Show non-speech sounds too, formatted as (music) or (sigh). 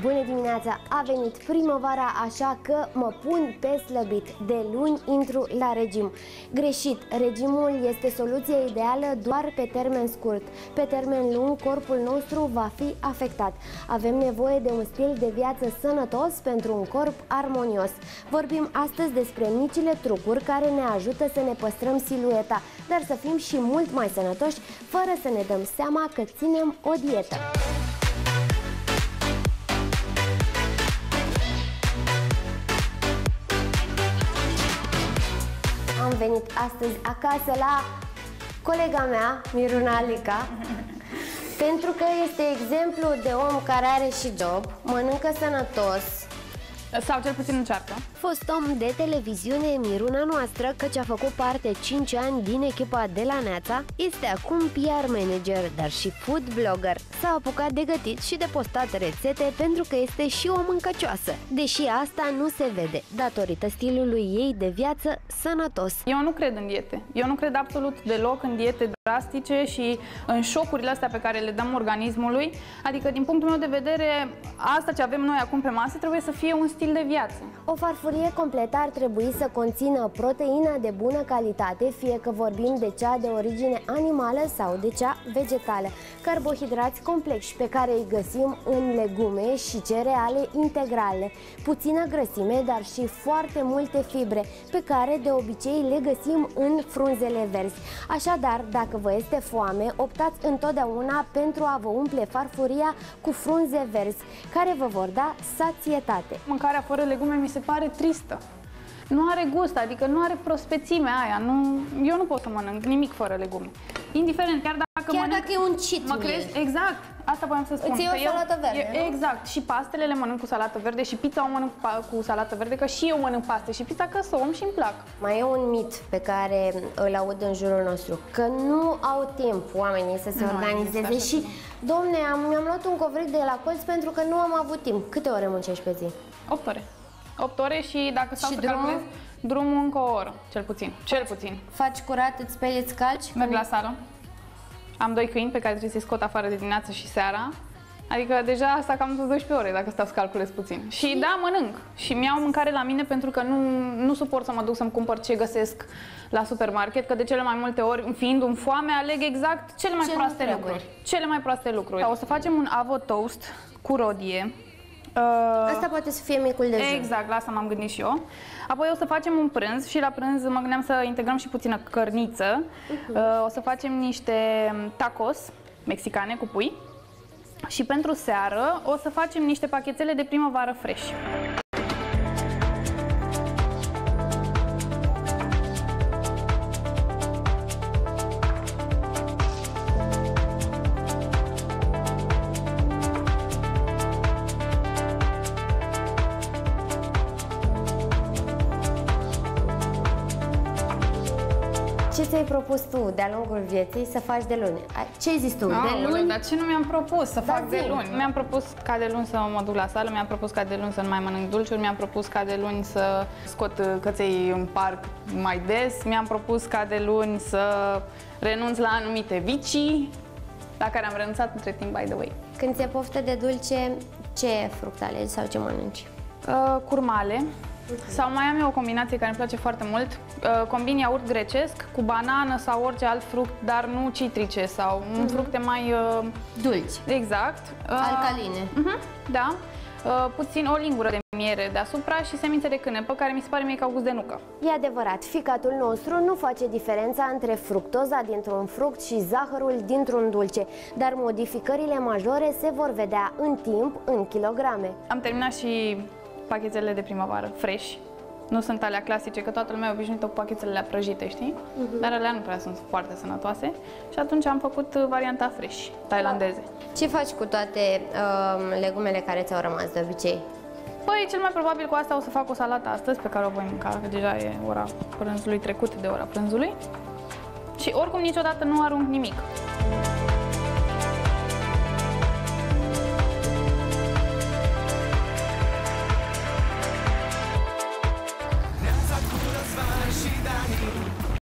Bună dimineața! A venit primăvara, așa că mă pun pe slăbit. De luni intru la regim. Greșit, regimul este soluția ideală doar pe termen scurt. Pe termen lung, corpul nostru va fi afectat. Avem nevoie de un stil de viață sănătos pentru un corp armonios. Vorbim astăzi despre micile trucuri care ne ajută să ne păstrăm silueta, dar să fim și mult mai sănătoși, fără să ne dăm seama că ținem o dietă. Am venit astăzi acasă la colega mea, Miruna Alica, (laughs) pentru că este exemplu de om care are și job, mănâncă sănătos, sau cel puțin încearcă. Fost om de televiziune, Miruna noastră, căci a făcut parte 5 ani din echipa de la Neața, este acum PR manager, dar și food blogger. S-a apucat de gătit și de postat rețete pentru că este și o mâncăcioasă. Deși asta nu se vede, datorită stilului ei de viață sănătos. Eu nu cred în diete. Eu nu cred absolut deloc în diete drastice și în șocurile astea pe care le dăm organismului. Adică, din punctul meu de vedere, asta ce avem noi acum pe masă trebuie să fie un stil de viață. O farfurie completă ar trebui să conțină proteina de bună calitate, fie că vorbim de cea de origine animală sau de cea vegetală, carbohidrați complexi pe care îi găsim în legume și cereale integrale, puțină grăsime, dar și foarte multe fibre, pe care de obicei le găsim în frunzele verzi. Așadar, dacă vă este foame, optați întotdeauna pentru a vă umple farfuria cu frunze verzi, care vă vor da sațietate. Mâncarea fără legume mi se pare tristă. Nu are gust, adică nu are prospețime aia. Nu, eu nu pot să mănânc nimic fără legume. Indiferent, chiar dacă Chiar mănânc, dacă e un cheat mă meal. crești, exact. Asta voiam să spun. Îți iei o că eu- salată verde, eu- nu? Exact. Și pastele le mănânc cu salată verde și pizza o mănânc pa- cu salată verde, că și eu mănânc paste și pizza că să om și îmi plac. Mai e un mit pe care îl aud în jurul nostru, că nu au timp oamenii să se Nu organizeze există așa și, domne, am, mi-am luat un covric de la colț pentru că nu am avut timp. Câte ore muncești pe zi? 8 ore. 8 ore și dacă stau Și să drumul? calculez, drumul încă o oră, cel puțin. Cel puțin. Faci curat, îți speli, îți calci? Merg la sală. Am doi câini pe care trebuie să-i scot afară de dimineață și seara. Adică deja asta cam 12 ore dacă stau să calculez puțin. Și da, mănânc. Și mi-au mâncare la mine pentru că nu, nu suport să mă duc să-mi cumpăr ce găsesc la supermarket, că de cele mai multe ori, fiind un foame, aleg exact cele mai Ce nu proaste trebuie. lucruri. Cele mai proaste lucruri. O să facem un avo toast cu rodie. Uh, Asta poate să fie micul dejun. Exact, la asta m-am gândit și eu. Apoi o să facem un prânz și la prânz mă gândeam să integrăm și puțină cărniță. Uh, O să facem niște tacos mexicane cu pui. Și pentru seară o să facem niște pachetele de primăvară fresh. Ce ți-ai propus tu de-a lungul vieții să faci de luni? Ai- Ce ai zis tu? de Aoleu, luni? dar ce nu mi-am propus să Da, fac de zi. luni? Mi-am propus ca de luni să mă duc la sală, mi-am propus ca de luni să nu mai mănânc dulciuri, mi-am propus ca de luni să scot uh, căței în parc mai des, mi-am propus ca de luni să renunț la anumite vicii, la care am renunțat între timp, by the way. Când ți-e poftă de dulce, ce fruct alegi sau ce mănânci? Uh, curmale, sau mai am eu o combinație care îmi place foarte mult. Uh, combin iaurt grecesc cu banană sau orice alt fruct, dar nu citrice sau uh fructe mai... Uh, Dulci. exact. Uh, Alcaline. Mhm, da. Uh, puțin o lingură de miere deasupra și semințe de cânepă, care mi se pare mie că au gust de nucă. E adevărat, ficatul nostru nu face diferența între fructoza dintr-un fruct și zahărul dintr-un dulce, dar modificările majore se vor vedea în timp, în kilograme. Am terminat și pachetele de primăvară, fresh. Nu sunt alea clasice, că toată lumea e obișnuită cu pachetele alea prăjite, știi? Dar alea nu prea sunt foarte sănătoase. Și atunci am făcut uh, varianta fresh, tailandeze. Ce faci cu toate um, legumele care ți-au rămas de obicei? Păi, cel mai probabil cu asta o să fac o salată astăzi, pe care o voi mânca, că deja e ora prânzului trecut de ora prânzului. Și oricum niciodată nu arunc nimic.